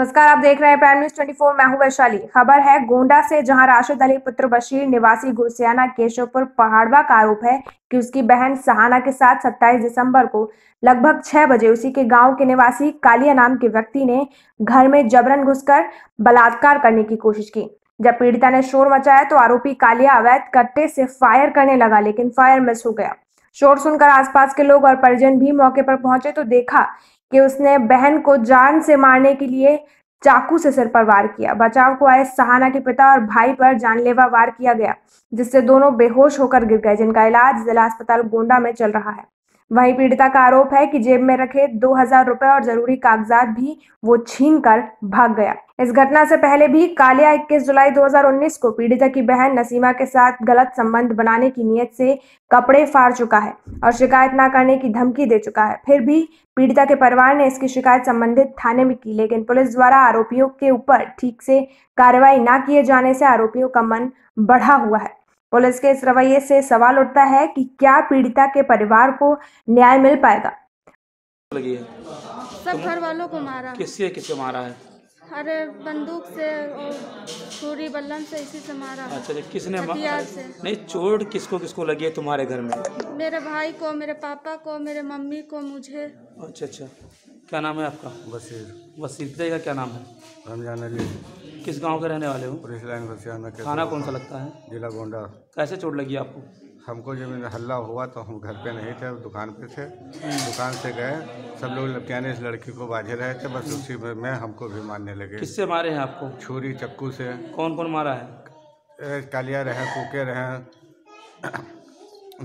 नमस्कार, आप देख रहे हैं प्राइम न्यूज़ 24 मैं हूँ वैशाली। खबर है, गोंडा से जहाँ राशिद अली पुत्र बशीर निवासी गुरसियाना केशवपुर पहाड़वा का आरोप है कि उसकी बहन सहाना के साथ 27 दिसंबर को लगभग 6 बजे उसी के गाँव के निवासी कालिया नाम के व्यक्ति ने घर में जबरन घुसकर बलात्कार करने की कोशिश की। जब पीड़िता ने शोर मचाया तो आरोपी कालिया अवैध कट्टे से फायर करने लगा, लेकिन फायर मिस हो गया। शोर सुनकर आसपास के लोग और परिजन भी मौके पर पहुँचे तो देखा कि उसने बहन को जान से मारने के लिए चाकू से सिर पर वार किया। बचाव को आए सहाना के पिता और भाई पर जानलेवा वार किया गया, जिससे दोनों बेहोश होकर गिर गए, जिनका इलाज जिला अस्पताल गोंडा में चल रहा है। वहीं पीड़िता का आरोप है कि जेब में रखे दो हज़ार रुपए और ज़रूरी कागजात भी वो छीन कर भाग गया। इस घटना से पहले भी कालिया 21 जुलाई 2019 को पीड़िता की बहन नसीमा के साथ गलत संबंध बनाने की नीयत से कपड़े फाड़ चुका है और शिकायत न करने की धमकी दे चुका है। फिर भी पीड़िता के परिवार ने इसकी शिकायत संबंधित थाने में की लेकिन पुलिस द्वारा आरोपियों के ऊपर ठीक से कार्रवाई न किए जाने से आरोपियों का मन बढ़ा हुआ है। पुलिस के इस रवैये से सवाल उठता है कि क्या पीड़िता के परिवार को न्याय मिल पाएगा? लगी है। सब घर वालों को मारा। किससे किससे मारा है? अरे बंदूक से और छुरी बल्लम से इसी से मारा। अच्छा अच्छा किसने हथियार से। नहीं चोट किसको किसको लगी है तुम्हारे घर में? मेरे भाई को मेरे पापा को मेरे मम्मी को मुझे। अच्छा अच्छा। क्या नाम है आपका? बशीर। वसील पिता जी का क्या नाम है? रमज़ान अली। किस गाँव के रहने वाले हो? पुलिस लाइन खाना कौन सा लगता है? जिला गोंडा। कैसे चोट लगी आपको? हमको जब हल्ला हुआ तो हम घर पे नहीं थे दुकान पे थे। दुकान से गए सब लोग लपटियाने इस लड़की को बांधे रहे थे बस उसी में में हमको भी मारने लगे। किससे मारे हैं आपको? छुरी चक्कू से। कौन कौन मारा है? कालिया रहे कुके रहे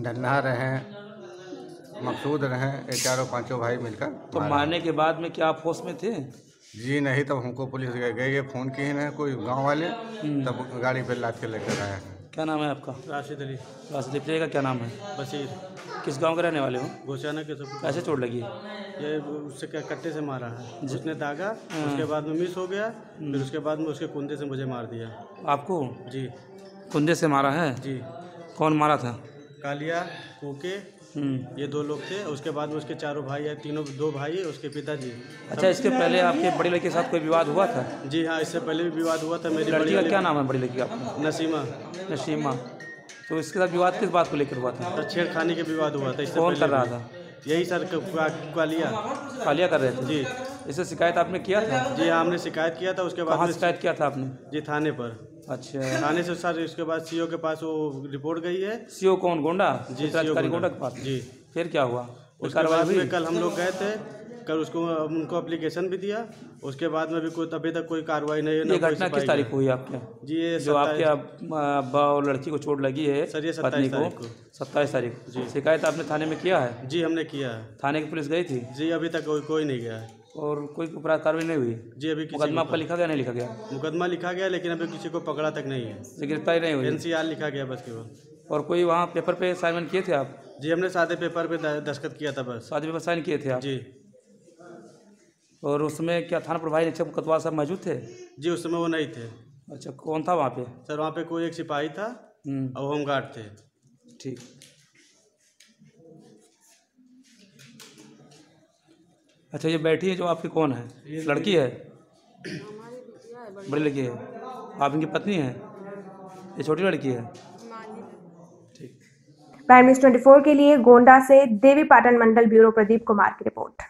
नन्हा रहे मकसूद रहे ये चारों पाँचों भाई मिलकर तो मारने के बाद में क्या आप होश में थे? जी नहीं तब हमको पुलिस गए गए फ़ोन किए ना कोई गाँव वाले तब गाड़ी पे लाद के लेकर आए हैं क्या नाम है आपका? राशिद अली। राशिद अली का क्या नाम है? बशीर। किस गाँव के रहने वाले हो? गोचाना के सब कैसे चोट लगी? है ये उससे क्या कट्टे से मारा है। जिसने दागा उसके बाद में मिस हो गया फिर उसके बाद में उसके कुंदे से मुझे मार दिया। आपको? जी। कुंदे से मारा है? जी। कौन मारा था? कालिया कुके हम्म। ये दो लोग थे उसके बाद में उसके चारों भाई है तीनों दो भाई है उसके पिताजी। अच्छा इसके पहले आपके बड़ी लड़की के साथ कोई विवाद हुआ था? जी हाँ इससे पहले भी विवाद हुआ था मेरी बड़ी लड़की का क्या नाम है बड़ी लड़की का? नसीमा। नसीमा। तो इसके साथ विवाद किस बात को लेकर हुआ था? छेड़खानी के विवाद हुआ था इससे कौन कर रहा था? यही सर क- का- कालिया कालिया कर रहे थे? जी। इससे शिकायत आपने किया था? जी हाँ हमने शिकायत किया था उसके बाद शिकायत किया था आपने? जी थाने पर। अच्छा। थाने से सर उसके बाद सीओ के पास वो रिपोर्ट गई है। सीओ कौन? गोंडा? जी अधिकारी गोंडा। के पास? जी। फिर क्या हुआ? उसके बाद में कल हम लोग गए थे कल उसको उनको अप्लीकेशन भी दिया उसके बाद में भी कोई अभी तक कोई कार्रवाई नहीं है ये घटना किस तारीख को हुई आपके? जी ये जो आपके अब- अब्बा और लड़की को चोट लगी है सर, ये पत्नी 27 तारीख को। सत्ताईस तारीख को। शिकायत आपने थाने में किया है? जी हमने किया है। थाने की पुलिस गई थी? जी अभी तक कोई कोई नहीं गया है। और कोई अपराध कार्रवाई नहीं हुई? जी अभी किसी मुकदमा आपका लिखा गया नहीं लिखा गया? मुकदमा लिखा गया लेकिन अभी किसी को पकड़ा तक नहीं है। इससे गिरफ्तारी नहीं हुई? एनसीआर लिखा गया बस केवल। और कोई वहाँ पेपर पे साइन किए थे आप? जी हमने सादे पेपर पे द- दस्तखत किया था बस। शादी पेपर साइन किए थे आप? जी। और उसमें क्या थाना प्रभारी निरीक्षक कतवाल साहब मौजूद थे? जी उस समय वो नहीं थे। अच्छा कौन था वहाँ पे? सर वहाँ पे कोई एक सिपाही था हम्म, और होमगार्ड थे। ठीक। अच्छा ये बैठी है जो आपकी कौन है? लड़की है? बड़ी लड़की है। आप इनकी पत्नी है? ये छोटी लड़की है? ठीक। प्राइम न्यूज़ 24 के लिए गोंडा से देवी पाटन मंडल ब्यूरो प्रदीप कुमार की रिपोर्ट।